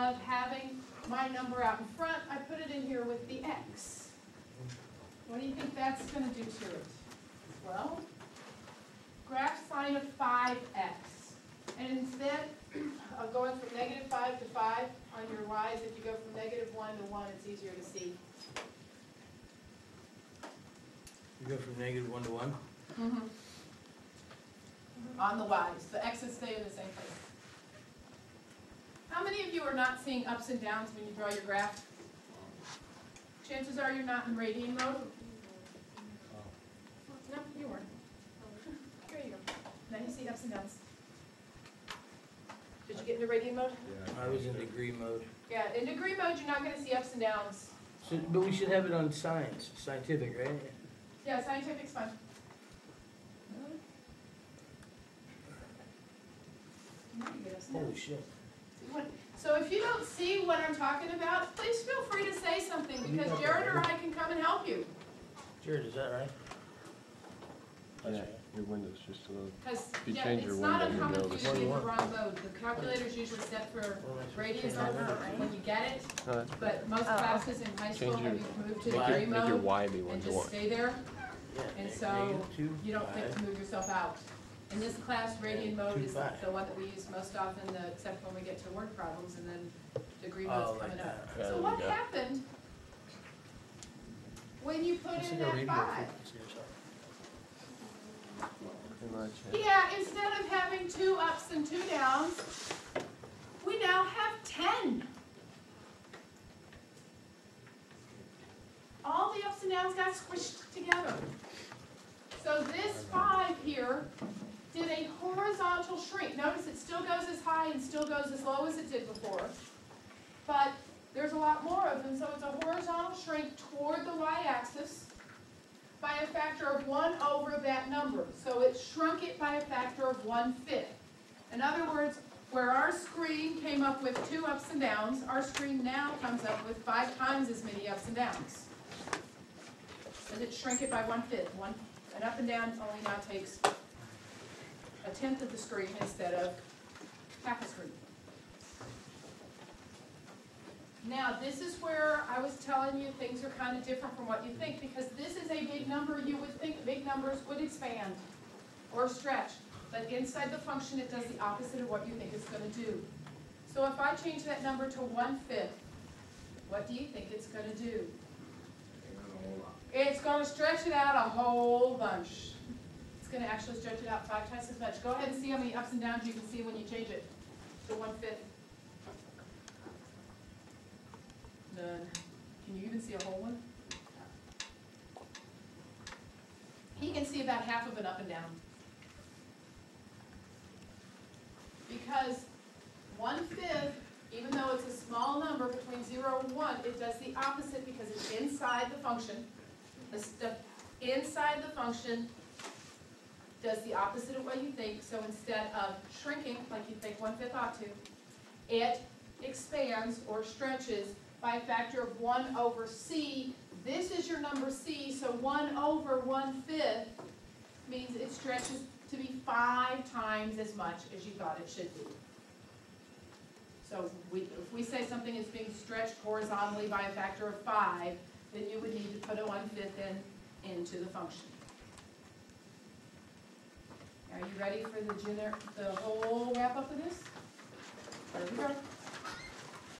of having my number out in front, I put it in here with the X. What do you think that's gonna do to it? Well, graph sine of five X. And instead of going from negative five to five on your Ys, if you go from negative one to one, it's easier to see. You go from negative one to one? Mm -hmm. On the Ys, the X's stay in the same place. How many of you are not seeing ups and downs when you draw your graph? Chances are you're not in radian mode. No, you weren't. Here you go. Now you see ups and downs. Did you get into radian mode? Yeah, I was in degree mode. Yeah, in degree mode, you're not gonna see ups and downs. So, but we should have it on science, scientific, right? Yeah, scientific's fun. Now you get ups and downs. Holy shit. What- So if you don't see what I'm talking about, please feel free to say something, because Jared or I can come and help you. Jared, is that right? That's Yeah, right. your window's just a little, Because, If you yeah, change it's your not window, you'll uncommon be for able you to to get the wrong mode. The calculator's usually set for Well, that's- radians change over when you get it, no, that's but most Oh. classes in high school Change have your- you moved to Make degree your, make your mode Y be one and to just one. stay there, and so negative you don't think to move yourself out. In this class, radian mode is five. the one that we use most often, uh, except when we get to word problems, and then degree Oh, mode's like coming up. that. Yeah, So what go. happened when you put It's in that five? frequency or something. Pretty much, yeah. Yeah, instead of having two ups and two downs, we now have ten. All the ups and downs got squished together. So this five here did a horizontal shrink. Notice it still goes as high and still goes as low as it did before. But there's a lot more of them, so it's a horizontal shrink toward the y-axis by a factor of one over that number. So it shrunk it by a factor of one-fifth. In other words, where our screen came up with two ups and downs, our screen now comes up with five times as many ups and downs. Does it shrink it by one-fifth? One, an up and down only now takes a tenth of the screen instead of half a screen. Now, this is where I was telling you things are kind of different from what you think, because this is a big number, you would think big numbers would expand or stretch, but inside the function, it does the opposite of what you think it's gonna do. So if I change that number to one-fifth, what do you think it's gonna do? It's gonna stretch it out a whole bunch. It's gonna actually stretch it out five times as much. Go ahead and see how many ups and downs you can see when you change it to one-fifth. None. Can you even see a whole one? He can see about half of an up and down. Because one-fifth, even though it's a small number between zero and one, it does the opposite because it's inside the function. The inside the function does the opposite of what you think, so instead of shrinking, like you think one-fifth ought to, it expands or stretches by a factor of one over c. This is your number c, so one over one-fifth means it stretches to be five times as much as you thought it should be. So we, if we say something is being stretched horizontally by a factor of five, then you would need to put a one-fifth in, into the function. Are you ready for the gener, the whole wrap up of this? There we go.